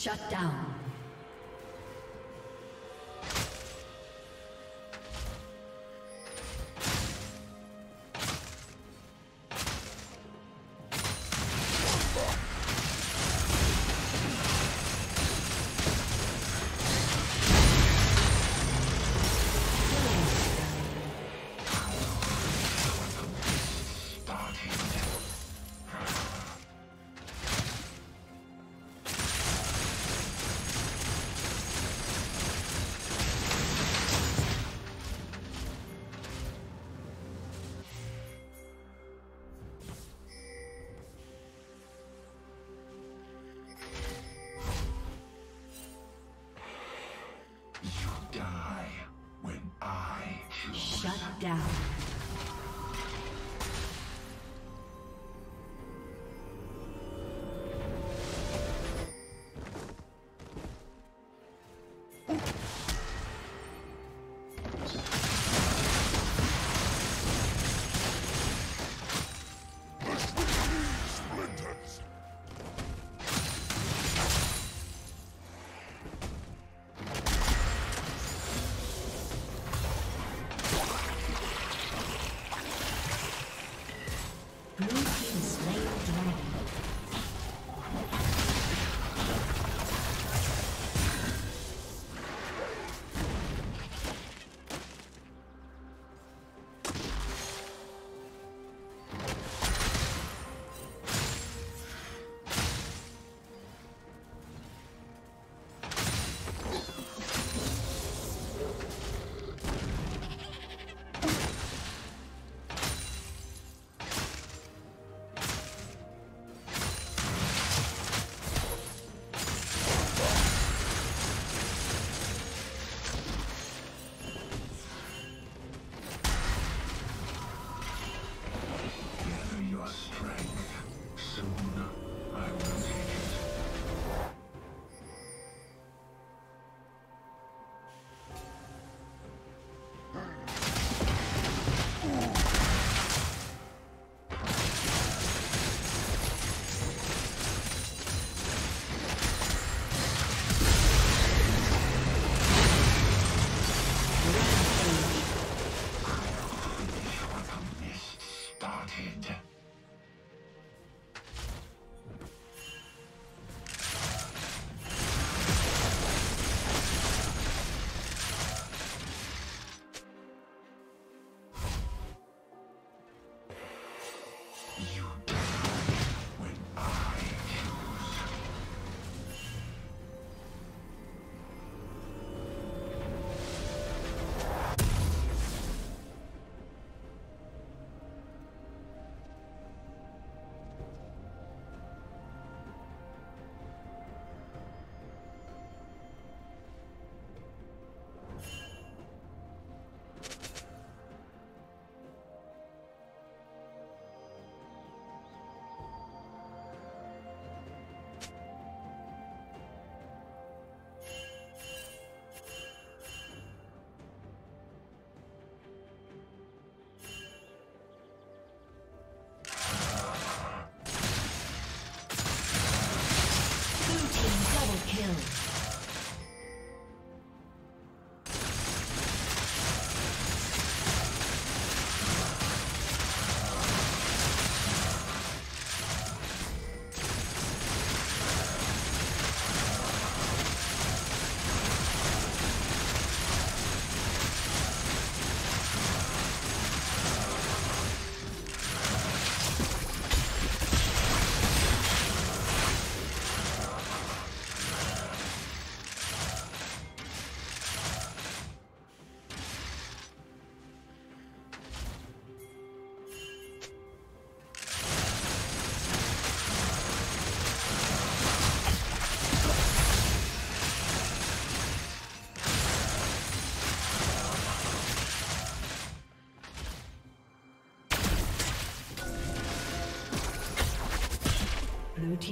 Shut down.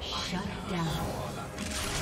Shut down.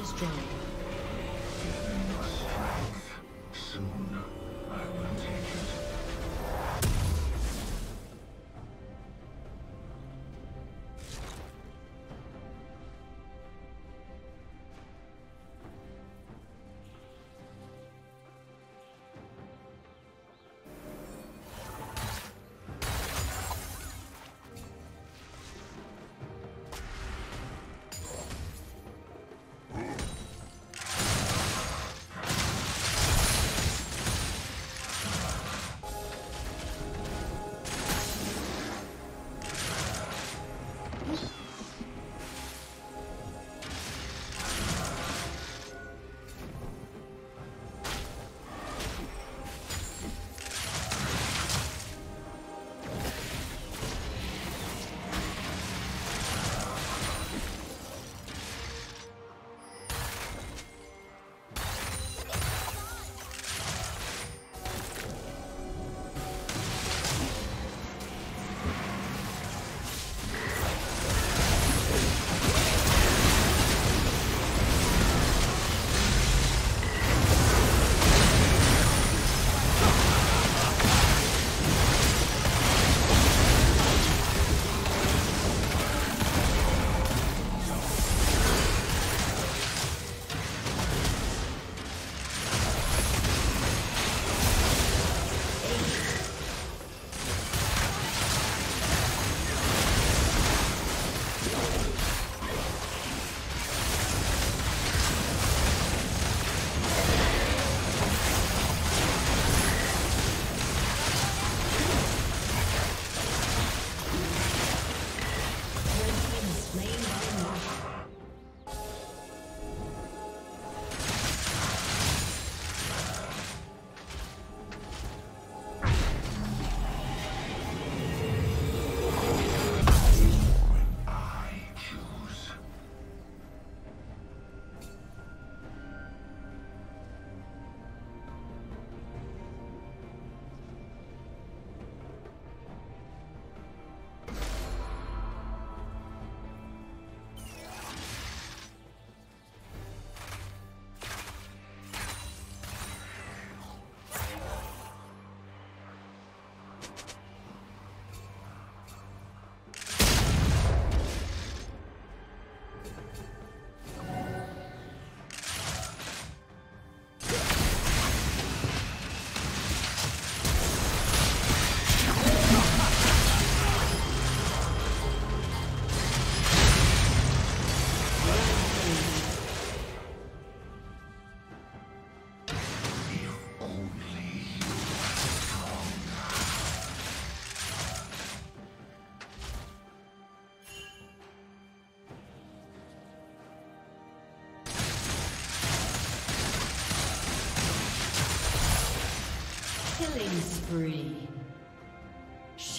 Destroyed.